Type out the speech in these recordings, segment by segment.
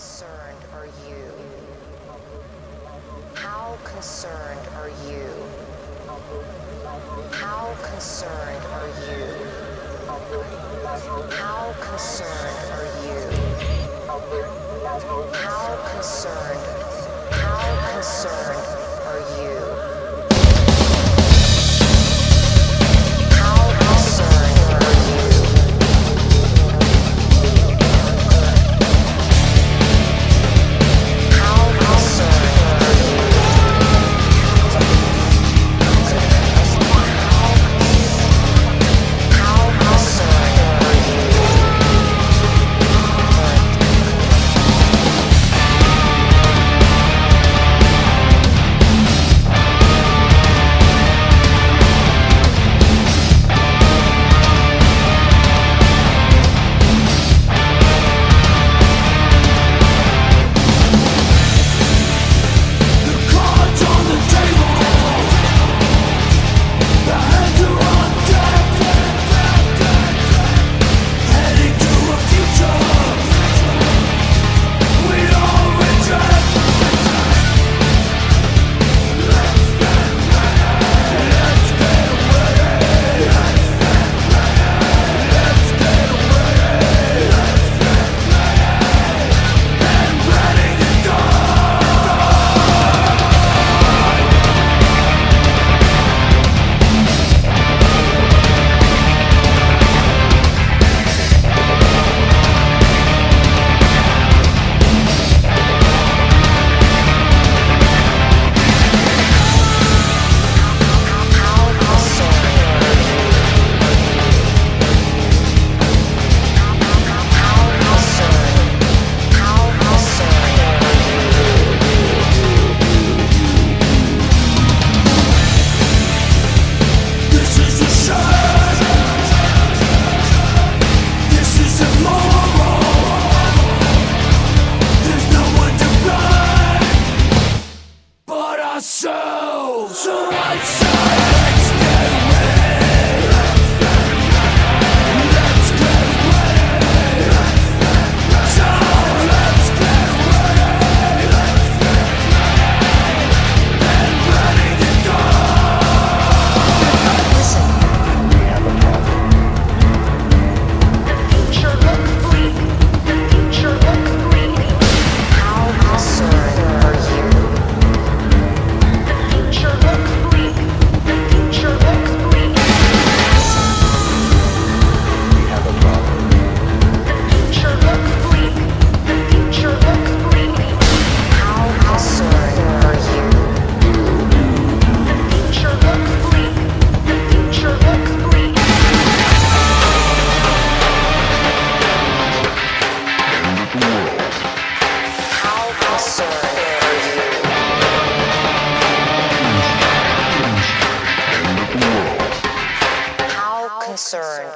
concerned are you? How concerned are you? How concerned are you? How concerned are you? How concerned? How concerned are you?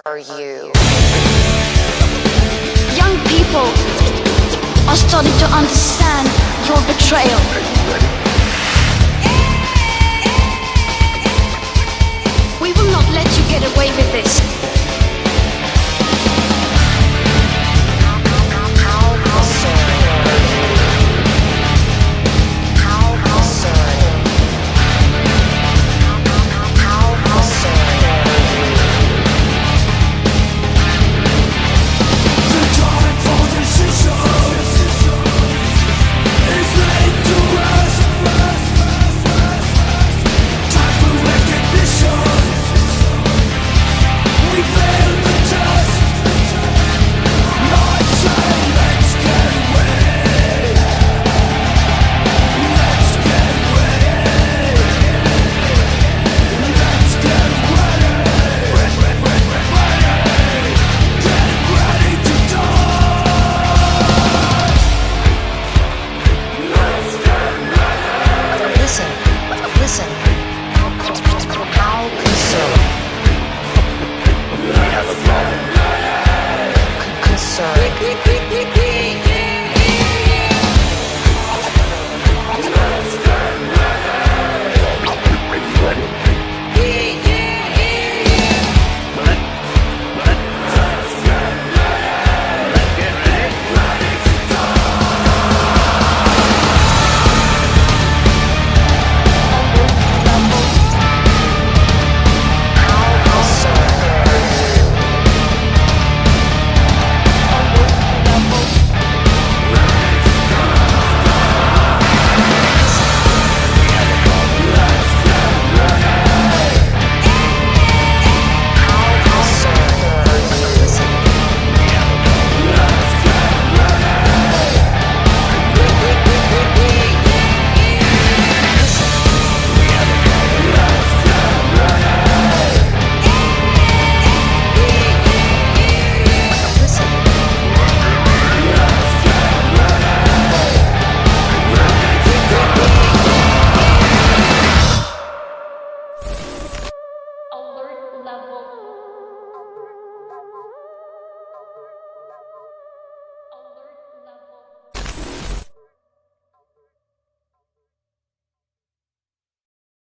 are you? Young people are starting to understand your betrayal.